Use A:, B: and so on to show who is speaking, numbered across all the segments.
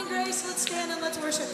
A: Morning, Grace. Let's stand and let's worship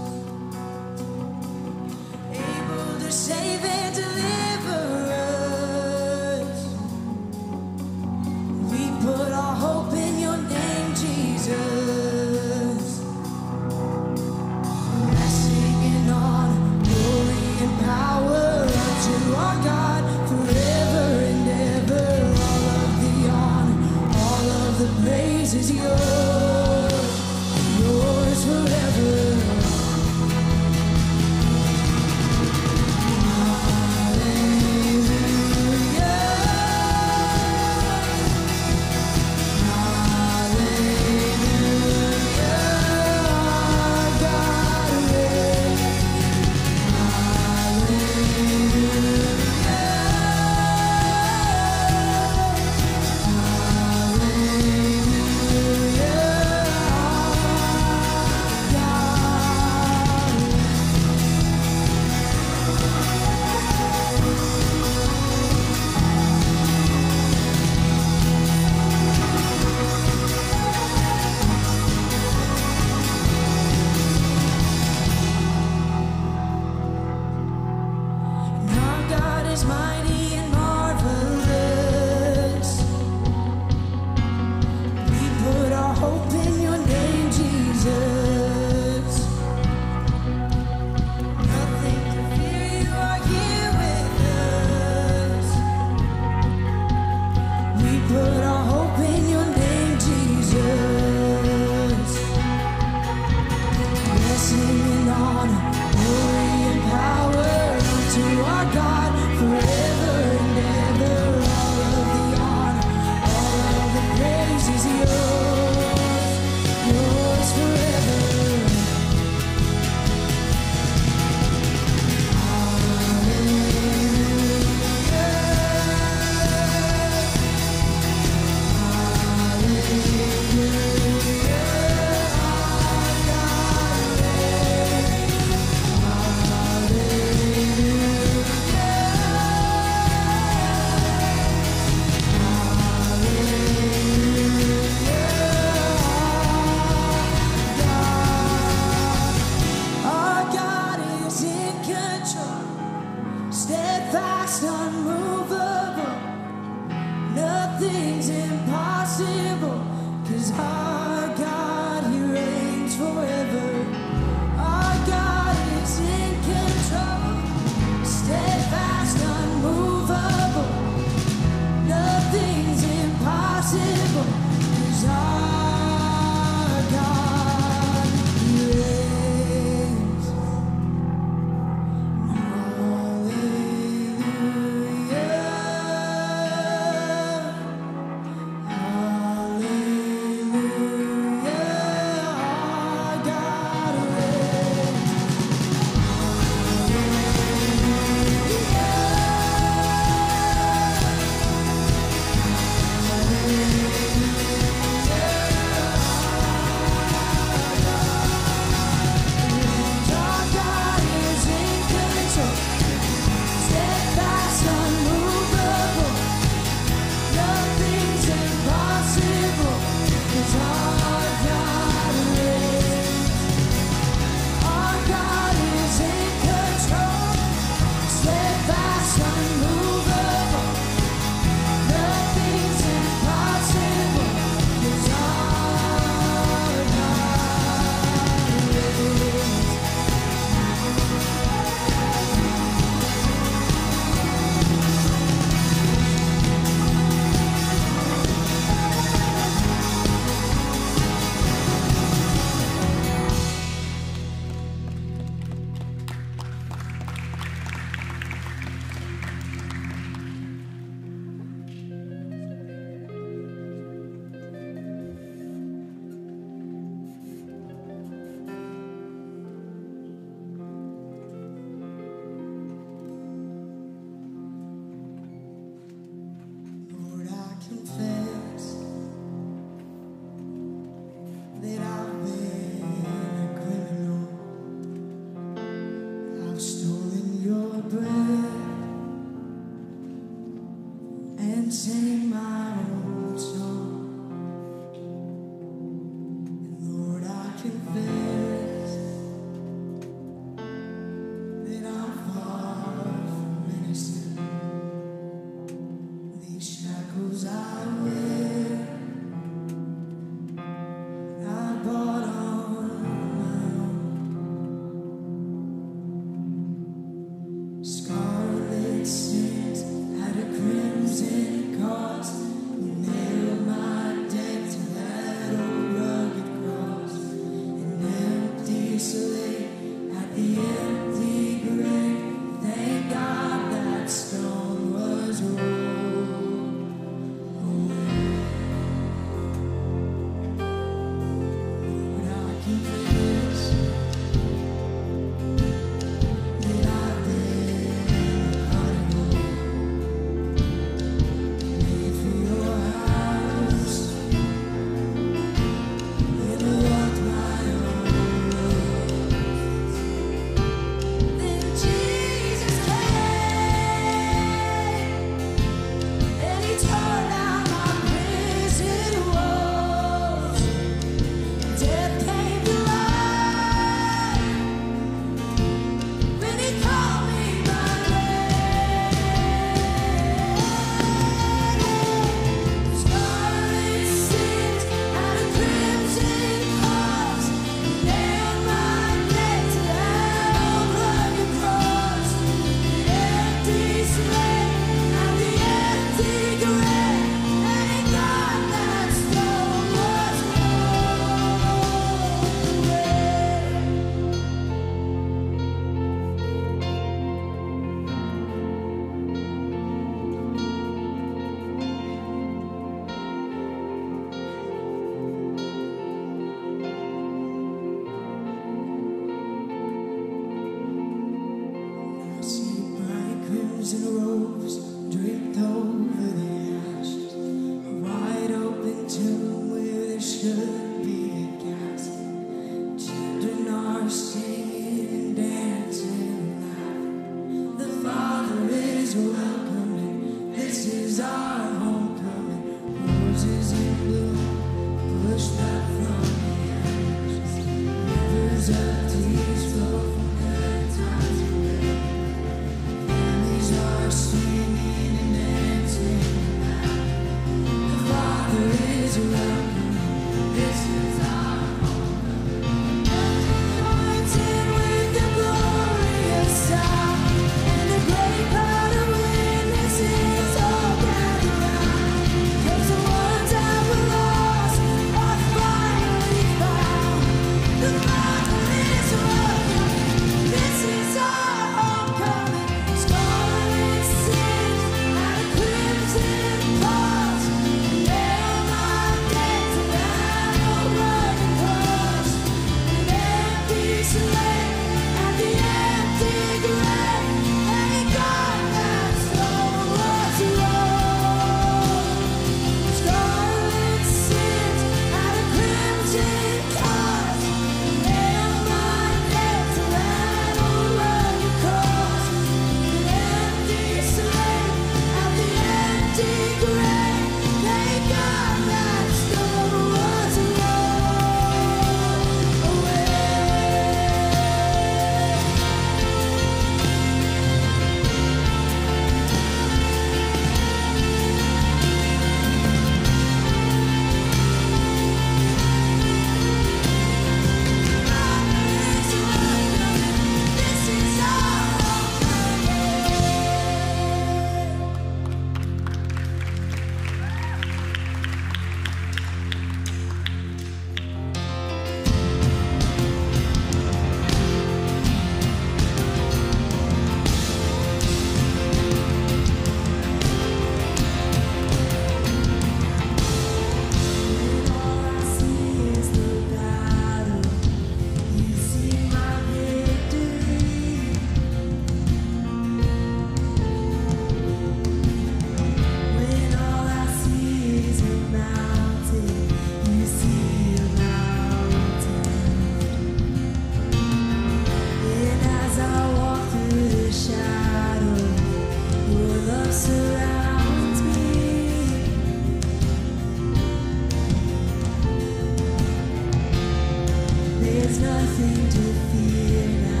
A: There's nothing to fear now,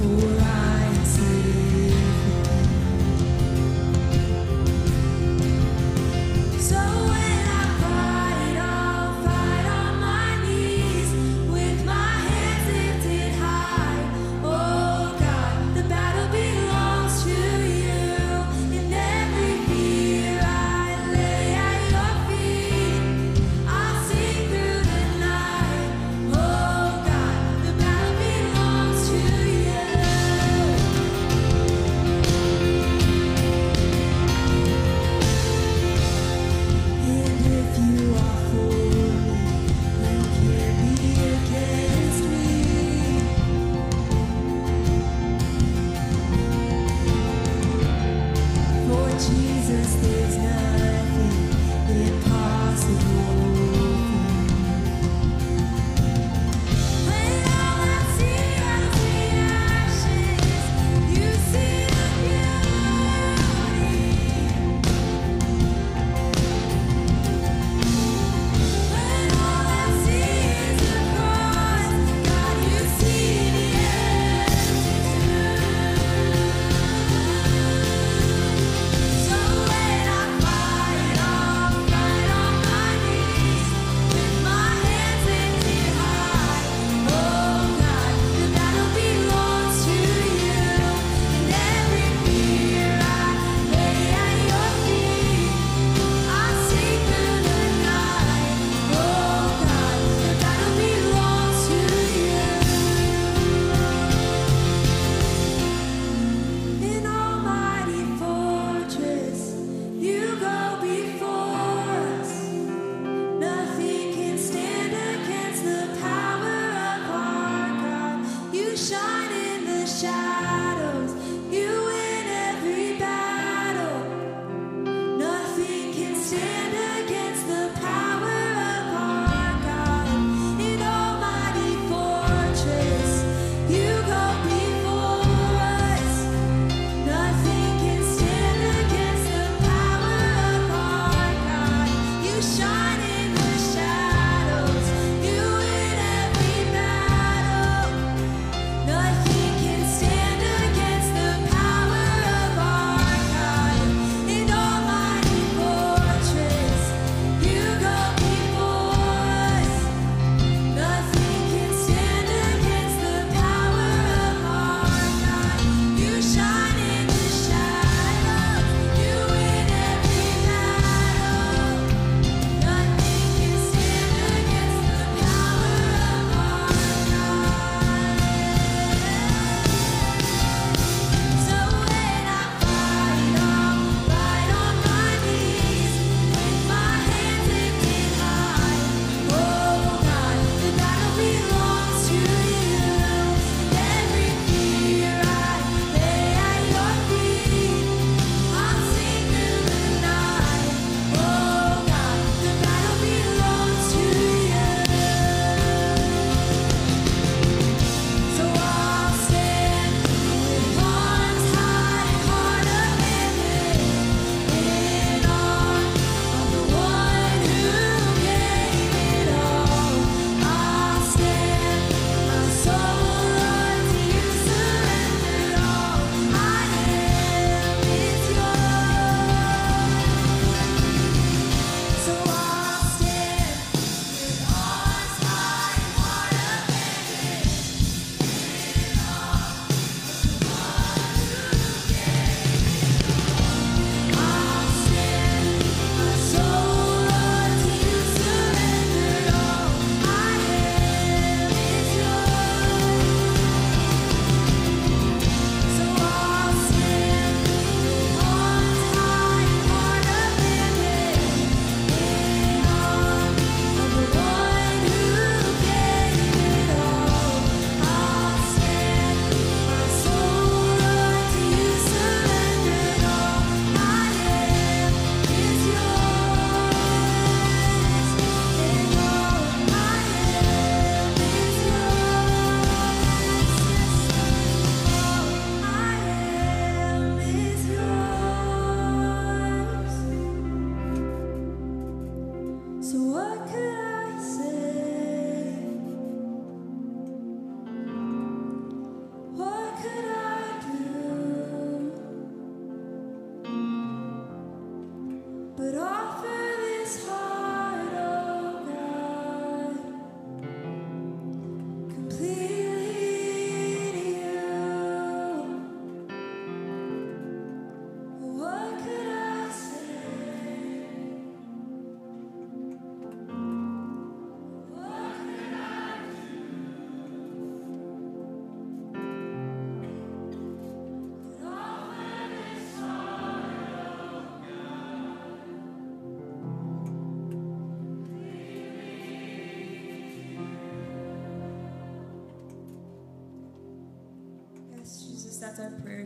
A: for I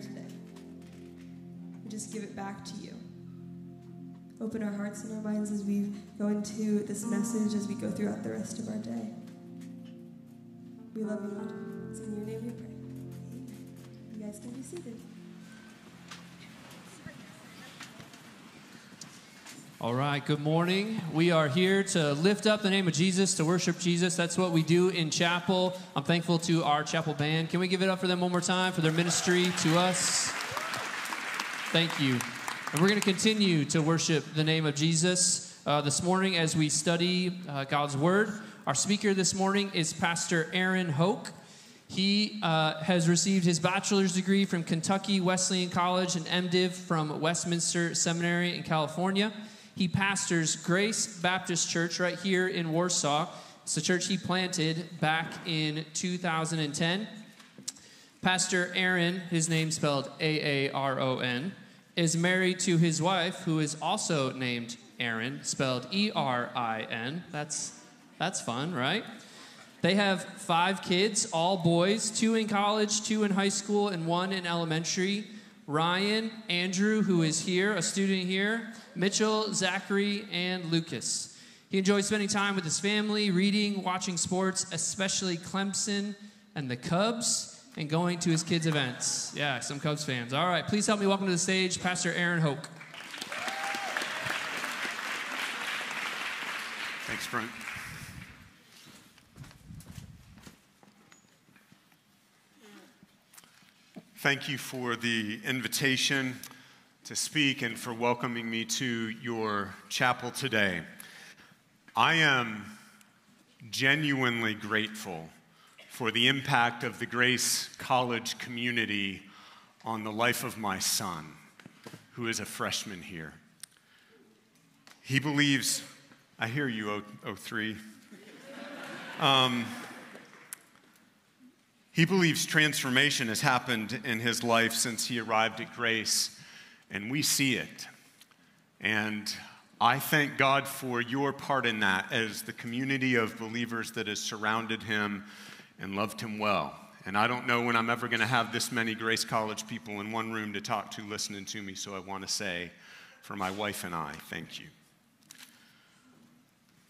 B: today. We just give it back to you. Open our hearts and our minds as we go into this message, as we go throughout the rest of our day. We love you, Lord. It's in your name we pray. You guys can be seated.
C: All right, good morning. We are here to lift up the name of Jesus, to worship Jesus. That's what we do in chapel. I'm thankful to our chapel band. Can we give it up for them one more time for their ministry to us? Thank you. And we're going to continue to worship the name of Jesus uh, this morning as we study uh, God's Word. Our speaker this morning is Pastor Aaron Hoak. He uh, has received his bachelor's degree from Kentucky Wesleyan College and MDiv from Westminster Seminary in California. He pastors Grace Baptist Church right here in Warsaw. It's a church he planted back in 2010. Pastor Aaron, his name spelled A A R O N, is married to his wife, who is also named Aaron, spelled E R I N. That's, that's fun, right? They have five kids, all boys, two in college, two in high school, and one in elementary. Ryan, Andrew, who is here, a student here, Mitchell, Zachary, and Lucas. He enjoys spending time with his family, reading, watching sports, especially Clemson and the Cubs, and going to his kids' events. Yeah, some Cubs fans. All right, please help me welcome to the stage Pastor Aaron Hoak.
D: Thanks, Brent. Thank you for the invitation to speak and for welcoming me to your chapel today. I am genuinely grateful for the impact of the Grace College community on the life of my son, who is a freshman here. He believes, I hear you, 03. Um, he believes transformation has happened in his life since he arrived at Grace, and we see it. And I thank God for your part in that as the community of believers that has surrounded him and loved him well. And I don't know when I'm ever going to have this many Grace College people in one room to talk to listening to me, so I want to say for my wife and I, thank you.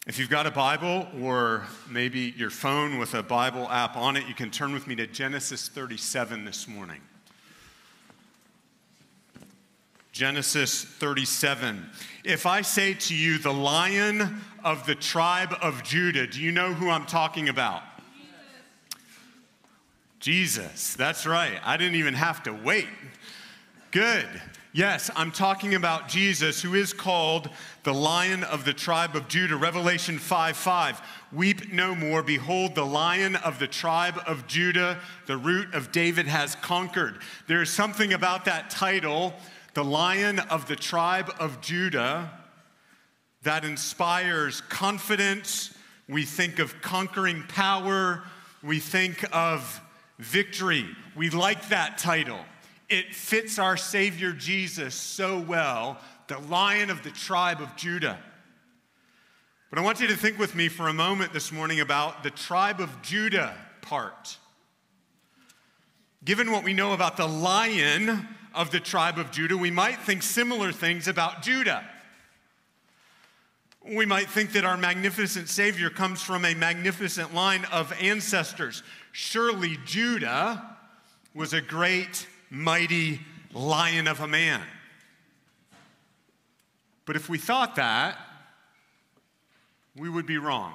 D: If you've got a Bible or maybe your phone with a Bible app on it, you can turn with me to Genesis 37 this morning. Genesis 37. If I say to you, the lion of the tribe of Judah, do you know who I'm talking about? Jesus. Jesus. That's right. I didn't even have to wait. Good. Yes, I'm talking about Jesus, who is called the Lion of the tribe of Judah. Revelation 5 5. Weep no more. Behold, the Lion of the tribe of Judah, the root of David, has conquered. There is something about that title, the Lion of the tribe of Judah, that inspires confidence. We think of conquering power, we think of victory. We like that title. It fits our Savior Jesus so well, the lion of the tribe of Judah. But I want you to think with me for a moment this morning about the tribe of Judah part. Given what we know about the lion of the tribe of Judah, we might think similar things about Judah. We might think that our magnificent Savior comes from a magnificent line of ancestors. Surely Judah was a great mighty lion of a man. But if we thought that, we would be wrong.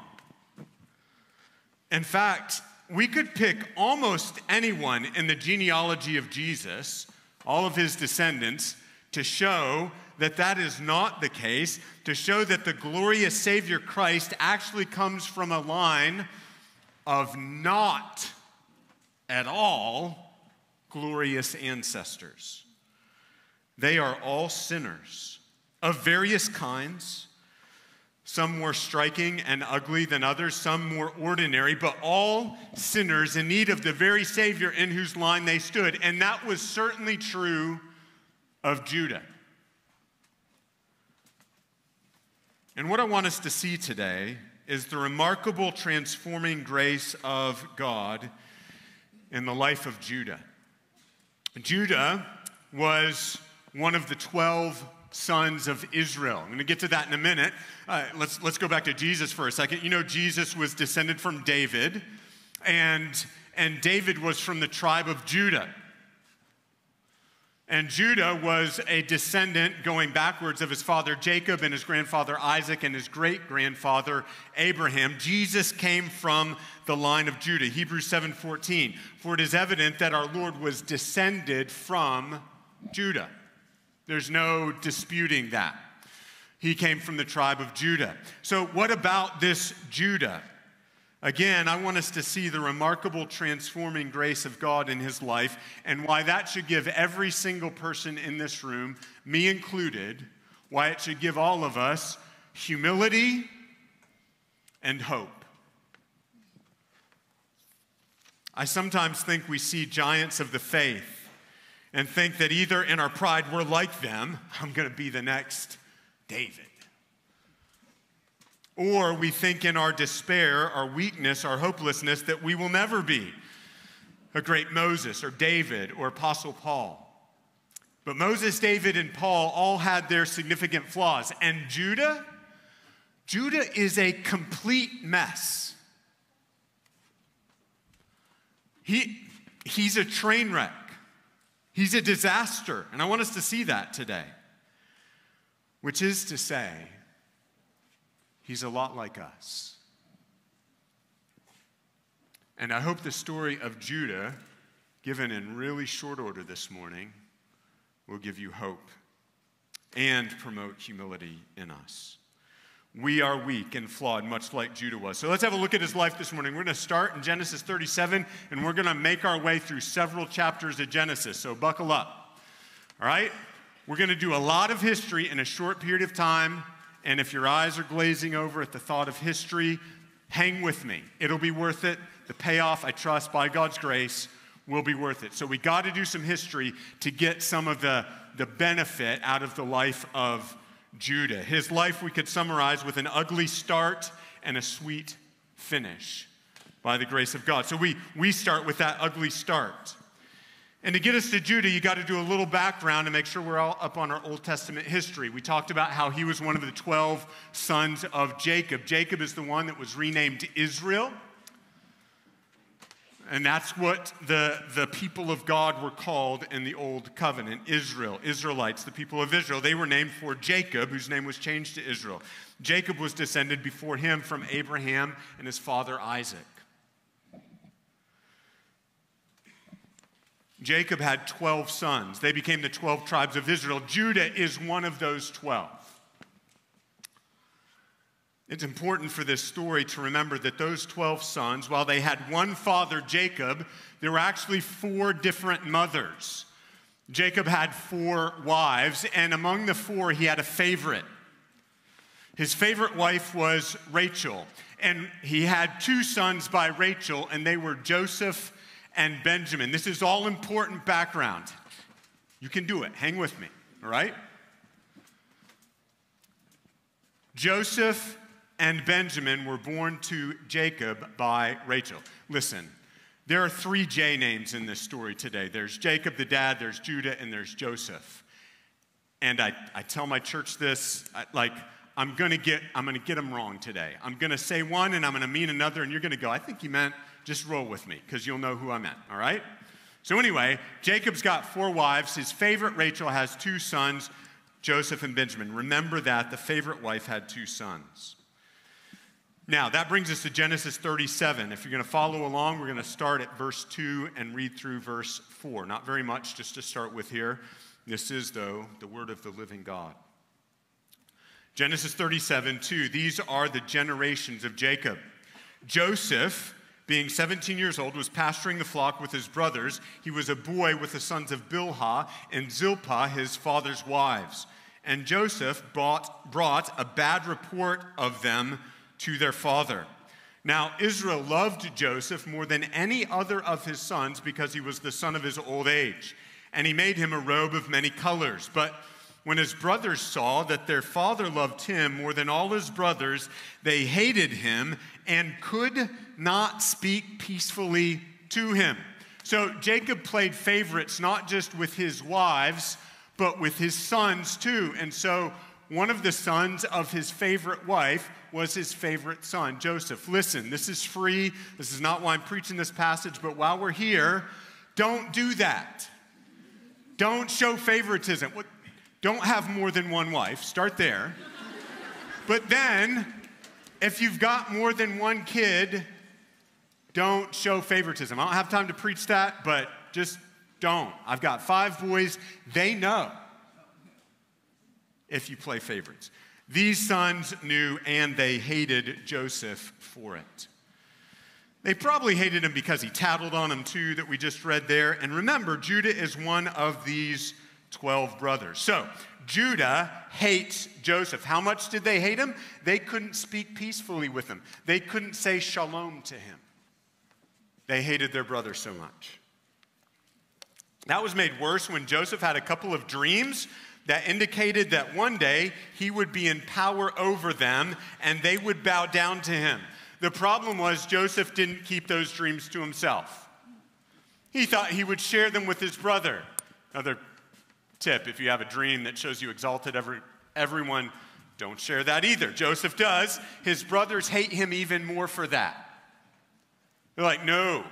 D: In fact, we could pick almost anyone in the genealogy of Jesus, all of his descendants, to show that that is not the case, to show that the glorious Savior Christ actually comes from a line of not at all glorious ancestors. They are all sinners of various kinds, some more striking and ugly than others, some more ordinary, but all sinners in need of the very Savior in whose line they stood. And that was certainly true of Judah. And what I want us to see today is the remarkable transforming grace of God in the life of Judah. Judah was one of the 12 sons of Israel. I'm going to get to that in a minute. Uh, let's, let's go back to Jesus for a second. You know, Jesus was descended from David, and, and David was from the tribe of Judah. And Judah was a descendant going backwards of his father Jacob and his grandfather Isaac and his great grandfather Abraham. Jesus came from the line of Judah. Hebrews 7:14. For it is evident that our Lord was descended from Judah. There's no disputing that. He came from the tribe of Judah. So, what about this Judah? Again, I want us to see the remarkable transforming grace of God in his life and why that should give every single person in this room, me included, why it should give all of us humility and hope. I sometimes think we see giants of the faith and think that either in our pride we're like them, I'm going to be the next David. Or we think in our despair, our weakness, our hopelessness that we will never be a great Moses or David or Apostle Paul. But Moses, David, and Paul all had their significant flaws. And Judah, Judah is a complete mess. He, he's a train wreck. He's a disaster. And I want us to see that today. Which is to say, he's a lot like us. And I hope the story of Judah, given in really short order this morning, will give you hope and promote humility in us. We are weak and flawed, much like Judah was. So let's have a look at his life this morning. We're going to start in Genesis 37, and we're going to make our way through several chapters of Genesis. So buckle up. All right? We're going to do a lot of history in a short period of time. And if your eyes are glazing over at the thought of history, hang with me. It'll be worth it. The payoff, I trust, by God's grace, will be worth it. So we got to do some history to get some of the, the benefit out of the life of Judah. His life we could summarize with an ugly start and a sweet finish by the grace of God. So we, we start with that ugly start. And to get us to Judah, you got to do a little background to make sure we're all up on our Old Testament history. We talked about how he was one of the 12 sons of Jacob. Jacob is the one that was renamed Israel. And that's what the, the people of God were called in the Old Covenant Israel, Israelites, the people of Israel. They were named for Jacob, whose name was changed to Israel. Jacob was descended before him from Abraham and his father Isaac. Jacob had 12 sons. They became the 12 tribes of Israel. Judah is one of those 12. It's important for this story to remember that those 12 sons, while they had one father, Jacob, there were actually four different mothers. Jacob had four wives, and among the four, he had a favorite. His favorite wife was Rachel, and he had two sons by Rachel, and they were Joseph and Benjamin. This is all important background. You can do it. Hang with me, all right? Joseph and Benjamin were born to Jacob by Rachel. Listen, there are three J names in this story today there's Jacob, the dad, there's Judah, and there's Joseph. And I, I tell my church this I, like, I'm gonna get I'm gonna get them wrong today. I'm gonna say one and I'm gonna mean another, and you're gonna go, I think you meant just roll with me, because you'll know who I meant, all right? So anyway, Jacob's got four wives. His favorite Rachel has two sons, Joseph and Benjamin. Remember that the favorite wife had two sons. Now, that brings us to Genesis 37. If you're going to follow along, we're going to start at verse 2 and read through verse 4. Not very much just to start with here. This is, though, the word of the living God. Genesis 37, 2. These are the generations of Jacob. Joseph, being 17 years old, was pasturing the flock with his brothers. He was a boy with the sons of Bilhah and Zilpah, his father's wives. And Joseph bought, brought a bad report of them to their father. Now, Israel loved Joseph more than any other of his sons because he was the son of his old age, and he made him a robe of many colors. But when his brothers saw that their father loved him more than all his brothers, they hated him and could not speak peacefully to him. So Jacob played favorites not just with his wives, but with his sons too. And so one of the sons of his favorite wife was his favorite son, Joseph. Listen, this is free. This is not why I'm preaching this passage, but while we're here, don't do that. Don't show favoritism. Don't have more than one wife. Start there. But then, if you've got more than one kid, don't show favoritism. I don't have time to preach that, but just don't. I've got five boys. They know if you play favorites. These sons knew and they hated Joseph for it. They probably hated him because he tattled on them too, that we just read there. And remember, Judah is one of these 12 brothers. So, Judah hates Joseph. How much did they hate him? They couldn't speak peacefully with him, they couldn't say shalom to him. They hated their brother so much. That was made worse when Joseph had a couple of dreams that indicated that one day he would be in power over them and they would bow down to him. The problem was Joseph didn't keep those dreams to himself. He thought he would share them with his brother. Another tip if you have a dream that shows you exalted every, everyone, don't share that either. Joseph does. His brothers hate him even more for that. They're like, no,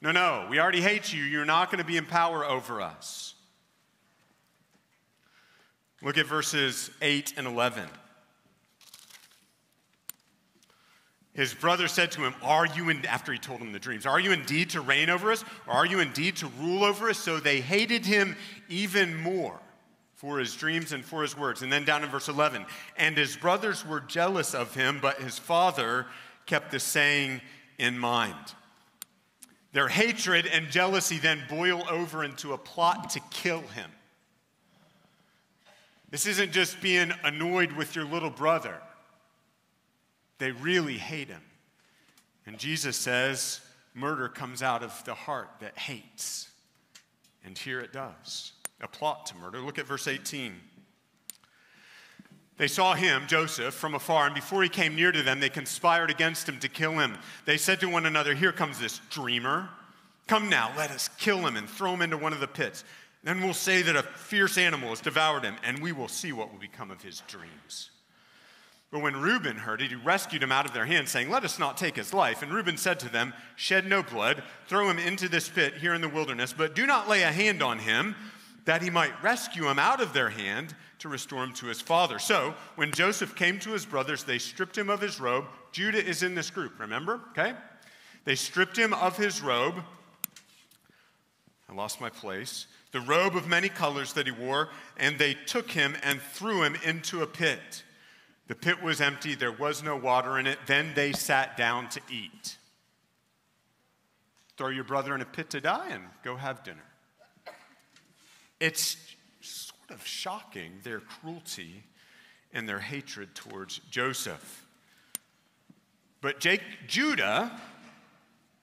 D: no, no, we already hate you. You're not going to be in power over us. Look at verses 8 and 11. His brother said to him, Are you, in, after he told him the dreams, are you indeed to reign over us? Or are you indeed to rule over us? So they hated him even more for his dreams and for his words. And then down in verse 11, and his brothers were jealous of him, but his father kept the saying in mind. Their hatred and jealousy then boil over into a plot to kill him. This isn't just being annoyed with your little brother, they really hate him. And Jesus says, murder comes out of the heart that hates. And here it does a plot to murder. Look at verse 18. They saw him, Joseph, from afar, and before he came near to them, they conspired against him to kill him. They said to one another, Here comes this dreamer. Come now, let us kill him and throw him into one of the pits. Then we'll say that a fierce animal has devoured him, and we will see what will become of his dreams. But when Reuben heard it, he rescued him out of their hands, saying, Let us not take his life. And Reuben said to them, Shed no blood, throw him into this pit here in the wilderness, but do not lay a hand on him, that he might rescue him out of their hand to restore him to his father. So, when Joseph came to his brothers, they stripped him of his robe. Judah is in this group, remember? Okay? They stripped him of his robe. I lost my place. The robe of many colors that he wore, and they took him and threw him into a pit. The pit was empty, there was no water in it. Then they sat down to eat. Throw your brother in a pit to die and go have dinner. It's sort of shocking their cruelty and their hatred towards Joseph. But Jake, Judah,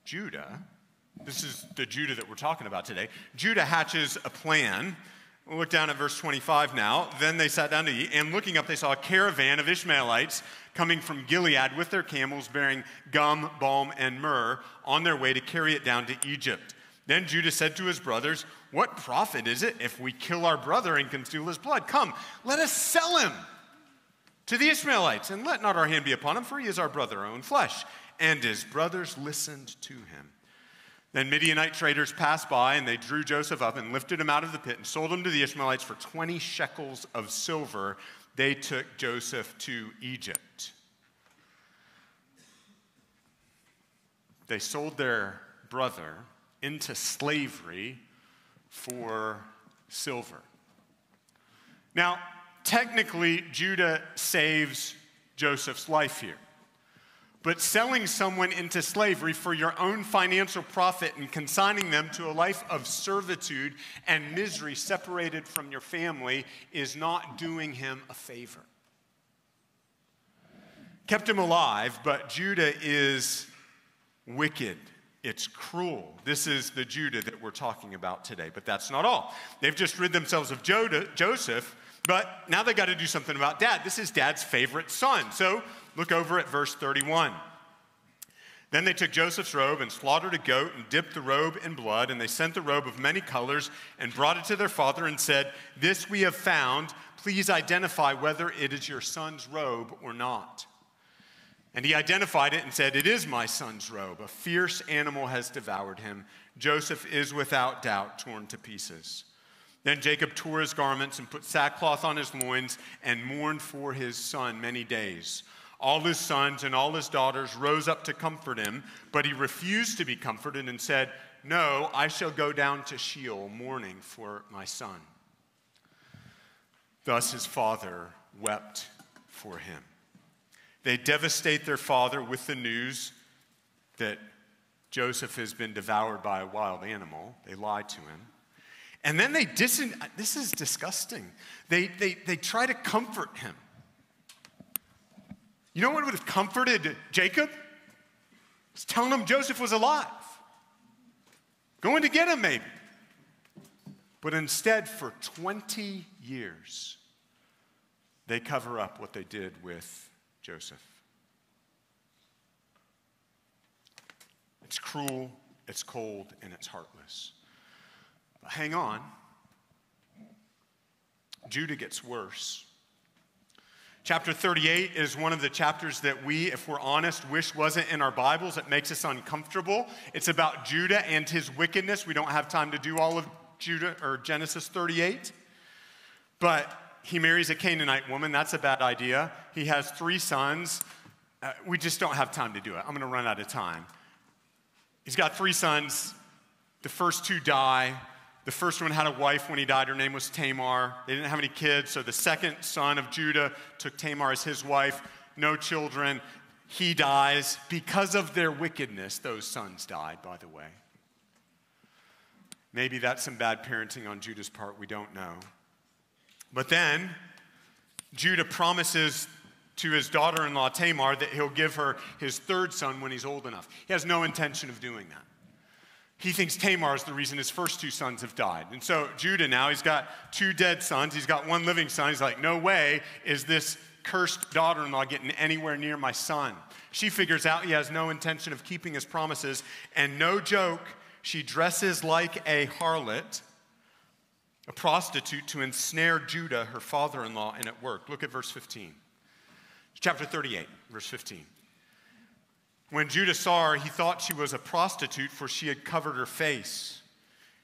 D: Judah, this is the Judah that we're talking about today. Judah hatches a plan. We'll look down at verse 25 now. Then they sat down to eat, and looking up, they saw a caravan of Ishmaelites coming from Gilead with their camels bearing gum, balm, and myrrh on their way to carry it down to Egypt. Then Judah said to his brothers, What profit is it if we kill our brother and conceal his blood? Come, let us sell him to the Ishmaelites, and let not our hand be upon him, for he is our brother, our own flesh. And his brothers listened to him. Then Midianite traders passed by, and they drew Joseph up and lifted him out of the pit and sold him to the Ishmaelites for 20 shekels of silver. They took Joseph to Egypt. They sold their brother into slavery for silver. Now, technically, Judah saves Joseph's life here. But selling someone into slavery for your own financial profit and consigning them to a life of servitude and misery separated from your family is not doing him a favor. Kept him alive, but Judah is wicked it's cruel. This is the Judah that we're talking about today, but that's not all. They've just rid themselves of Joseph, but now they got to do something about dad. This is dad's favorite son. So look over at verse 31. Then they took Joseph's robe and slaughtered a goat and dipped the robe in blood, and they sent the robe of many colors and brought it to their father and said, This we have found. Please identify whether it is your son's robe or not. And he identified it and said, It is my son's robe. A fierce animal has devoured him. Joseph is without doubt torn to pieces. Then Jacob tore his garments and put sackcloth on his loins and mourned for his son many days. All his sons and all his daughters rose up to comfort him, but he refused to be comforted and said, No, I shall go down to Sheol mourning for my son. Thus his father wept for him. They devastate their father with the news that Joseph has been devoured by a wild animal. They lie to him. And then they dis- this is disgusting. They, they, they try to comfort him. You know what would have comforted Jacob? It's telling him Joseph was alive. Going to get him, maybe. But instead, for 20 years, they cover up what they did with Joseph. It's cruel, it's cold, and it's heartless. Hang on. Judah gets worse. Chapter 38 is one of the chapters that we, if we're honest, wish wasn't in our Bibles. It makes us uncomfortable. It's about Judah and his wickedness. We don't have time to do all of Judah or Genesis 38. But he marries a Canaanite woman. That's a bad idea. He has three sons. Uh, we just don't have time to do it. I'm going to run out of time. He's got three sons. The first two die. The first one had a wife when he died. Her name was Tamar. They didn't have any kids, so the second son of Judah took Tamar as his wife. No children. He dies. Because of their wickedness, those sons died, by the way. Maybe that's some bad parenting on Judah's part. We don't know. But then, Judah promises to his daughter in law Tamar that he'll give her his third son when he's old enough. He has no intention of doing that he thinks Tamar is the reason his first two sons have died. And so Judah now, he's got two dead sons. He's got one living son. He's like, no way is this cursed daughter in law getting anywhere near my son. She figures out he has no intention of keeping his promises. And no joke, she dresses like a harlot, a prostitute, to ensnare Judah, her father in law, and it worked. Look at verse 15. Chapter 38, verse 15. When Judah saw her, he thought she was a prostitute, for she had covered her face.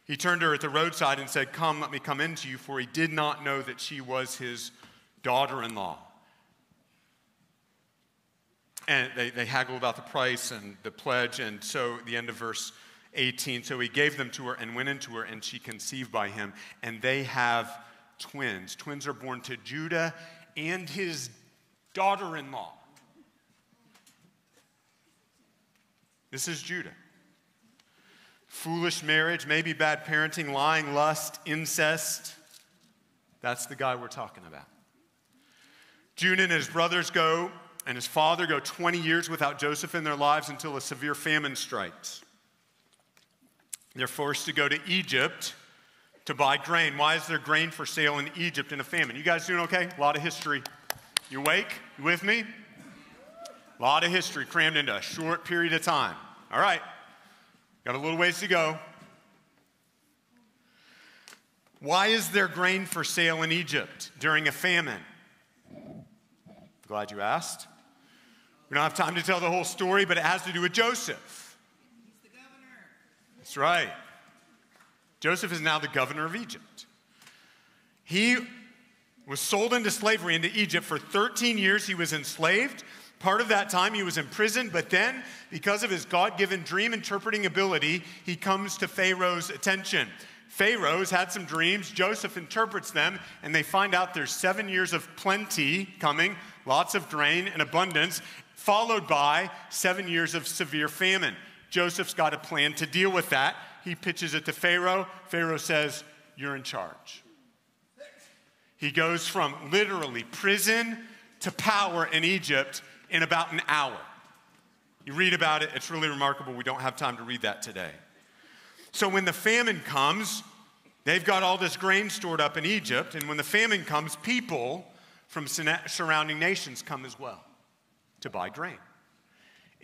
D: He turned to her at the roadside and said, Come, let me come in to you, for he did not know that she was his daughter in law. And they, they haggle about the price and the pledge, and so the end of verse 18. So he gave them to her and went into her, and she conceived by him. And they have twins. Twins are born to Judah and his daughter in law. This is Judah. Foolish marriage, maybe bad parenting, lying, lust, incest. That's the guy we're talking about. Judah and his brothers go, and his father go 20 years without Joseph in their lives until a severe famine strikes. They're forced to go to Egypt to buy grain. Why is there grain for sale in Egypt in a famine? You guys doing okay? A lot of history. You awake? You with me? A lot of history crammed into a short period of time. All right, got a little ways to go. Why is there grain for sale in Egypt during a famine? Glad you asked. We don't have time to tell the whole story, but it has to do with Joseph.
E: He's the governor.
D: That's right. Joseph is now the governor of Egypt. He was sold into slavery into Egypt. For 13 years, he was enslaved. Part of that time he was in prison, but then, because of his God given dream interpreting ability, he comes to Pharaoh's attention. Pharaoh's had some dreams. Joseph interprets them, and they find out there's seven years of plenty coming, lots of grain and abundance, followed by seven years of severe famine. Joseph's got a plan to deal with that. He pitches it to Pharaoh. Pharaoh says, You're in charge. He goes from literally prison to power in Egypt in about an hour. You read about it, it's really remarkable. We don't have time to read that today. So when the famine comes, they've got all this grain stored up in Egypt, and when the famine comes, people from surrounding nations come as well to buy grain.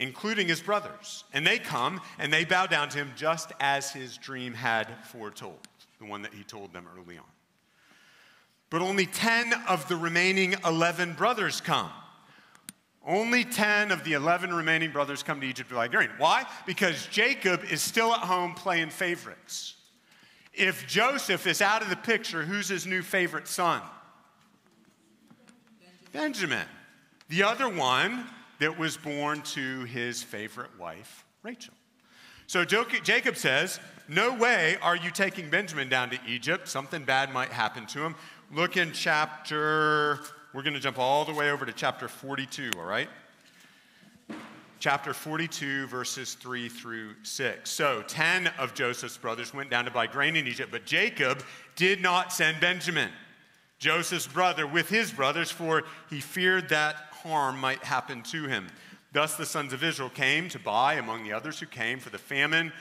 D: including his brothers. And they come and they bow down to him just as his dream had foretold, the one that he told them early on. But only 10 of the remaining 11 brothers come. Only 10 of the 11 remaining brothers come to Egypt to buy grain. Why? Because Jacob is still at home playing favorites. If Joseph is out of the picture, who's his new favorite son? Benjamin. The other one that was born to his favorite wife, Rachel. So Jacob says, No way are you taking Benjamin down to Egypt. Something bad might happen to him. Look in chapter, we're going to jump all the way over to chapter 42, all right? Chapter 42, verses 3 through 6. So, 10 of Joseph's brothers went down to buy grain in Egypt, but Jacob did not send Benjamin, Joseph's brother, with his brothers, for he feared that harm might happen to him. Thus the sons of Israel came to buy among the others who came, for the famine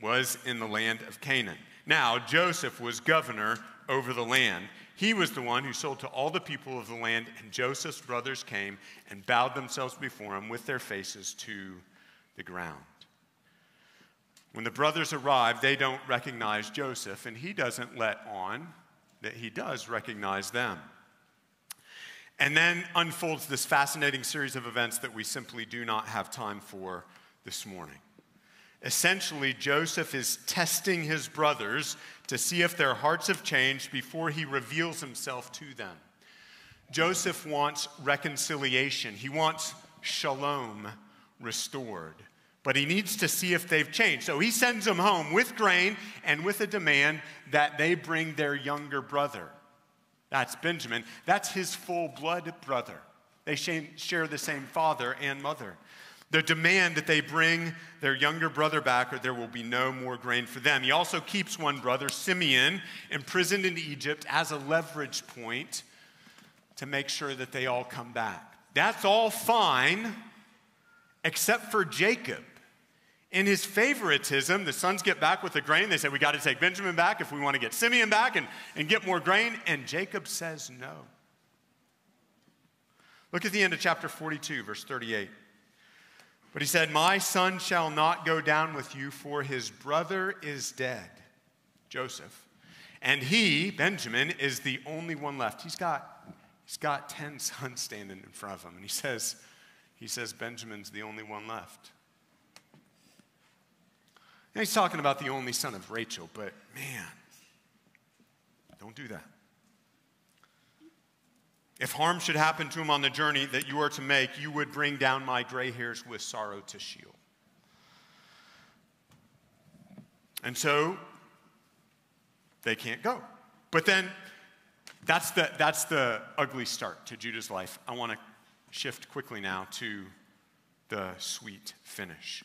D: was in the land of Canaan. Now, Joseph was governor over the land. He was the one who sold to all the people of the land, and Joseph's brothers came and bowed themselves before him with their faces to the ground. When the brothers arrive, they don't recognize Joseph, and he doesn't let on that he does recognize them. And then unfolds this fascinating series of events that we simply do not have time for this morning. Essentially, Joseph is testing his brothers to see if their hearts have changed before he reveals himself to them. Joseph wants reconciliation, he wants shalom restored. But he needs to see if they've changed. So he sends them home with grain and with a demand that they bring their younger brother. That's Benjamin. That's his full blood brother. They share the same father and mother. The demand that they bring their younger brother back or there will be no more grain for them. He also keeps one brother, Simeon, imprisoned in Egypt as a leverage point to make sure that they all come back. That's all fine, except for Jacob. In his favoritism, the sons get back with the grain. They say, We got to take Benjamin back if we want to get Simeon back and, and get more grain. And Jacob says no. Look at the end of chapter 42, verse 38. But he said, My son shall not go down with you, for his brother is dead, Joseph. And he, Benjamin, is the only one left. He's got, he's got 10 sons standing in front of him. And he says, he says, Benjamin's the only one left. He's talking about the only son of Rachel, but man, don't do that. If harm should happen to him on the journey that you are to make, you would bring down my gray hairs with sorrow to Sheol. And so they can't go. But then that's the, that's the ugly start to Judah's life. I want to shift quickly now to the sweet finish.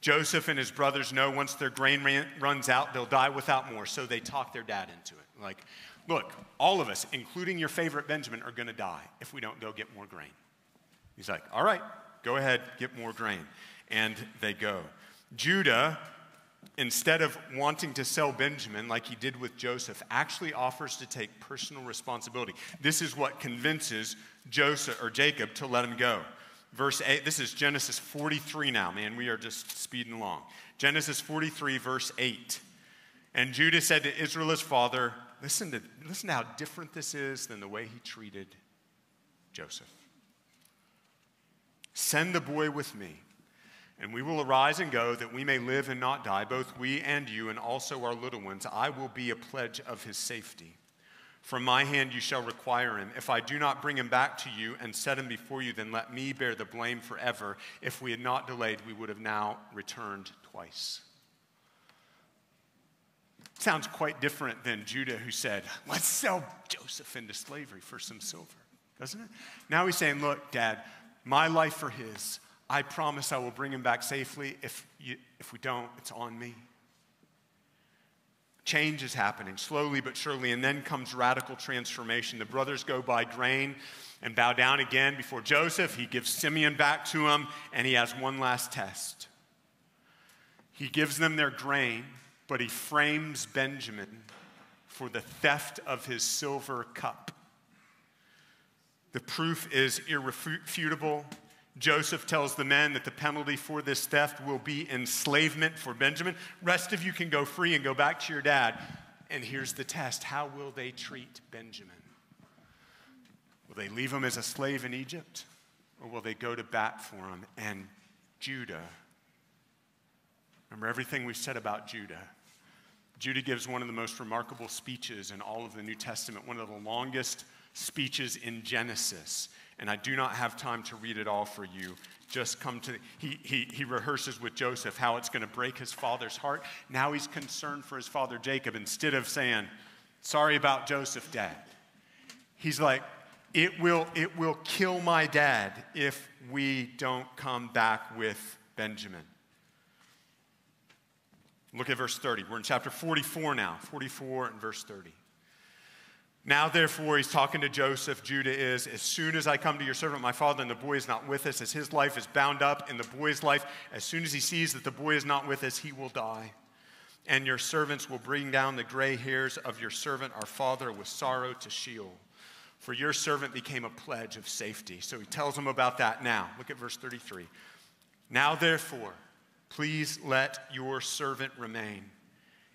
D: Joseph and his brothers know once their grain ran, runs out, they'll die without more, so they talk their dad into it. Like, Look, all of us, including your favorite Benjamin, are going to die if we don't go get more grain. He's like, All right, go ahead, get more grain. And they go. Judah, instead of wanting to sell Benjamin like he did with Joseph, actually offers to take personal responsibility. This is what convinces Joseph or Jacob to let him go. Verse 8, this is Genesis 43 now, man. We are just speeding along. Genesis 43, verse 8. And Judah said to Israel, his father, Listen to, listen to how different this is than the way he treated Joseph. Send the boy with me, and we will arise and go that we may live and not die, both we and you, and also our little ones. I will be a pledge of his safety. From my hand you shall require him. If I do not bring him back to you and set him before you, then let me bear the blame forever. If we had not delayed, we would have now returned twice. Sounds quite different than Judah, who said, Let's sell Joseph into slavery for some silver, doesn't it? Now he's saying, Look, Dad, my life for his. I promise I will bring him back safely. If, you, if we don't, it's on me. Change is happening slowly but surely, and then comes radical transformation. The brothers go buy grain and bow down again before Joseph. He gives Simeon back to him, and he has one last test. He gives them their grain but he frames Benjamin for the theft of his silver cup. The proof is irrefutable. Joseph tells the men that the penalty for this theft will be enslavement for Benjamin. Rest of you can go free and go back to your dad. And here's the test how will they treat Benjamin? Will they leave him as a slave in Egypt? Or will they go to bat for him? And Judah, remember everything we've said about Judah. Judah gives one of the most remarkable speeches in all of the New Testament, one of the longest speeches in Genesis and I do not have time to read it all for you. Just come to, he, he, he rehearses with Joseph how it's going to break his father's heart. Now he's concerned for his father Jacob instead of saying, Sorry about Joseph, dad. He's like, it will, it will kill my dad if we don't come back with Benjamin. Look at verse 30. We're in chapter 44 now, 44 and verse 30. Now, therefore, he's talking to Joseph. Judah is, as soon as I come to your servant, my father, and the boy is not with us, as his life is bound up in the boy's life, as soon as he sees that the boy is not with us, he will die. And your servants will bring down the gray hairs of your servant, our father, with sorrow to Sheol. For your servant became a pledge of safety. So he tells them about that now. Look at verse 33. Now, therefore, please let your servant remain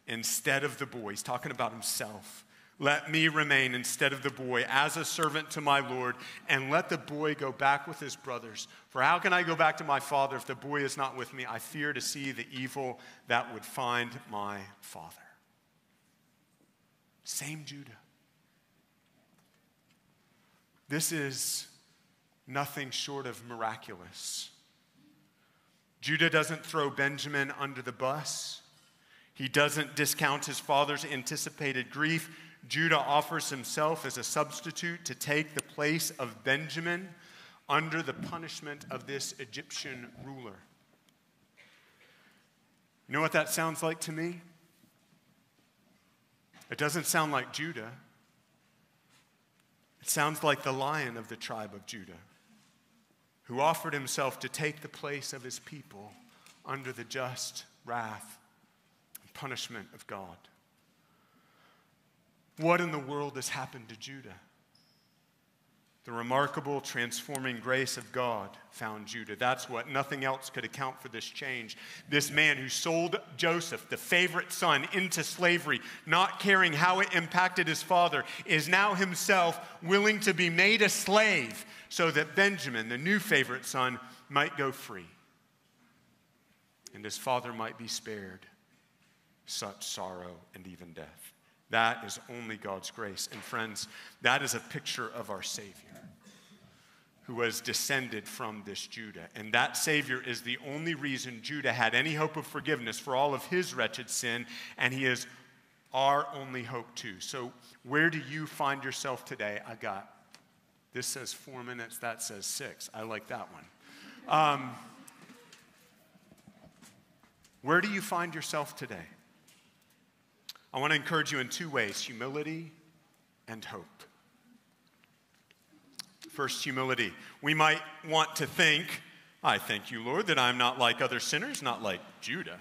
D: instead of the boy. He's talking about himself let me remain instead of the boy as a servant to my Lord, and let the boy go back with his brothers. For how can I go back to my father if the boy is not with me? I fear to see the evil that would find my father. Same Judah. This is nothing short of miraculous. Judah doesn't throw Benjamin under the bus. He doesn't discount his father's anticipated grief. Judah offers himself as a substitute to take the place of Benjamin under the punishment of this Egyptian ruler. You know what that sounds like to me? It doesn't sound like Judah. It sounds like the lion of the tribe of Judah, who offered himself to take the place of his people under the just wrath and punishment of God. What in the world has happened to Judah? The remarkable transforming grace of God found Judah. That's what nothing else could account for this change. This man who sold Joseph, the favorite son, into slavery, not caring how it impacted his father, is now himself willing to be made a slave so that Benjamin, the new favorite son, might go free and his father might be spared such sorrow and even death. That is only God's grace. And friends, that is a picture of our Savior who was descended from this Judah. And that Savior is the only reason Judah had any hope of forgiveness for all of his wretched sin, and he is our only hope too. So, where do you find yourself today? I got this says four minutes, that says six. I like that one. Um, where do you find yourself today? I want to encourage you in two ways humility and hope. First, humility. We might want to think, I thank you, Lord, that I'm not like other sinners, not like Judah.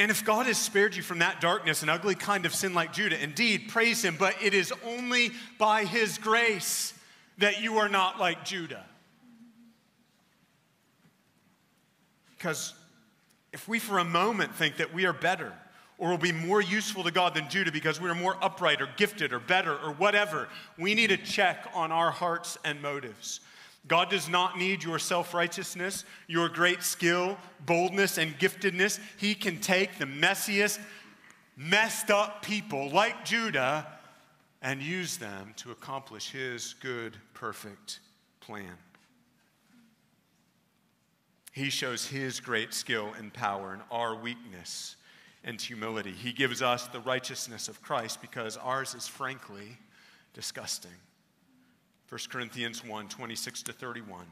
D: And if God has spared you from that darkness, an ugly kind of sin like Judah, indeed, praise Him, but it is only by His grace that you are not like Judah. Because if we for a moment think that we are better, or will be more useful to God than Judah because we are more upright or gifted or better or whatever. We need a check on our hearts and motives. God does not need your self righteousness, your great skill, boldness, and giftedness. He can take the messiest, messed up people like Judah and use them to accomplish His good, perfect plan. He shows His great skill and power in our weakness and humility. He gives us the righteousness of Christ because ours is frankly disgusting. 1 Corinthians 1 26 to 31.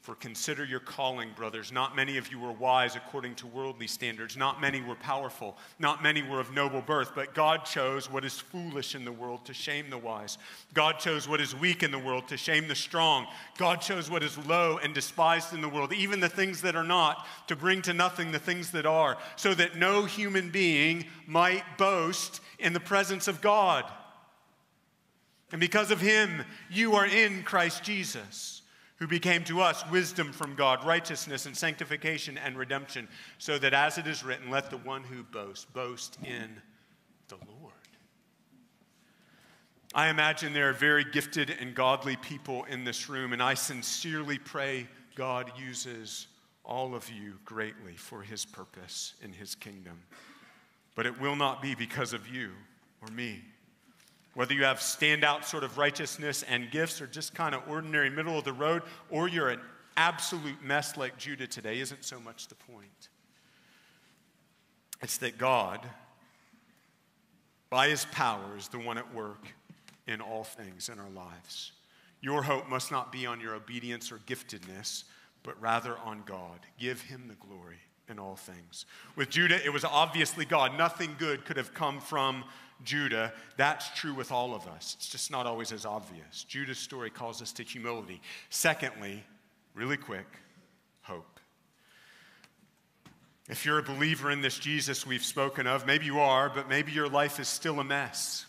D: For consider your calling, brothers. Not many of you were wise according to worldly standards. Not many were powerful. Not many were of noble birth. But God chose what is foolish in the world to shame the wise. God chose what is weak in the world to shame the strong. God chose what is low and despised in the world, even the things that are not, to bring to nothing the things that are, so that no human being might boast in the presence of God. And because of him, you are in Christ Jesus who became to us wisdom from God, righteousness and sanctification and redemption, so that as it is written, let the one who boasts boast in the Lord. I imagine there are very gifted and godly people in this room, and I sincerely pray God uses all of you greatly for his purpose in his kingdom. But it will not be because of you or me. Whether you have standout sort of righteousness and gifts or just kind of ordinary middle of the road, or you're an absolute mess like Judah today, isn't so much the point. It's that God, by his power, is the one at work in all things in our lives. Your hope must not be on your obedience or giftedness, but rather on God. Give him the glory in all things. With Judah, it was obviously God. Nothing good could have come from Judah. That's true with all of us. It's just not always as obvious. Judah's story calls us to humility. Secondly, really quick, hope. If you're a believer in this Jesus we've spoken of, maybe you are, but maybe your life is still a mess.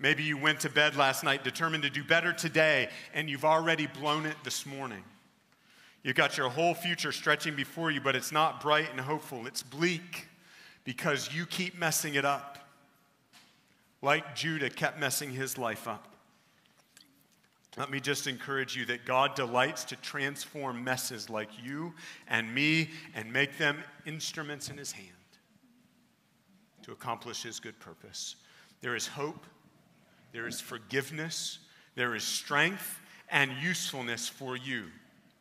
D: Maybe you went to bed last night determined to do better today, and you've already blown it this morning. You've got your whole future stretching before you, but it's not bright and hopeful. It's bleak because you keep messing it up. Like Judah kept messing his life up. Let me just encourage you that God delights to transform messes like you and me and make them instruments in his hand to accomplish his good purpose. There is hope, there is forgiveness, there is strength and usefulness for you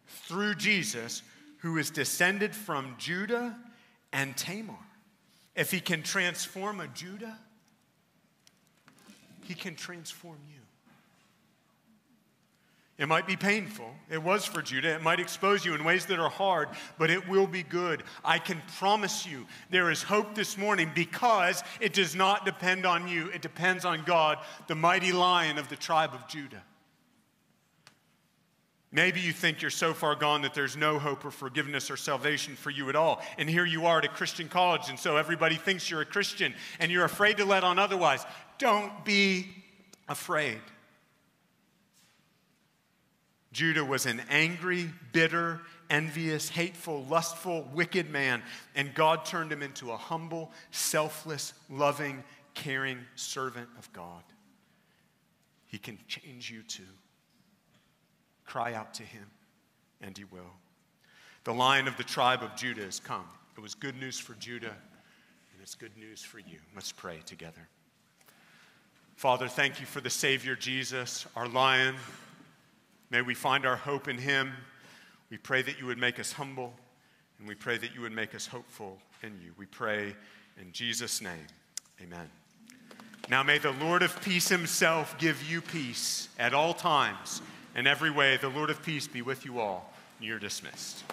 D: through Jesus, who is descended from Judah and Tamar. If he can transform a Judah, he can transform you. It might be painful. It was for Judah. It might expose you in ways that are hard, but it will be good. I can promise you there is hope this morning because it does not depend on you. It depends on God, the mighty lion of the tribe of Judah. Maybe you think you're so far gone that there's no hope or forgiveness or salvation for you at all. And here you are at a Christian college, and so everybody thinks you're a Christian, and you're afraid to let on otherwise. Don't be afraid. Judah was an angry, bitter, envious, hateful, lustful, wicked man, and God turned him into a humble, selfless, loving, caring servant of God. He can change you too. Cry out to him, and he will. The lion of the tribe of Judah has come. It was good news for Judah, and it's good news for you. Let's pray together. Father, thank you for the Savior Jesus, our lion. May we find our hope in him. We pray that you would make us humble, and we pray that you would make us hopeful in you. We pray in Jesus' name. Amen. Now may the Lord of peace himself give you peace at all times in every way, the Lord of peace be with you all. You're dismissed.